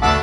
Bye.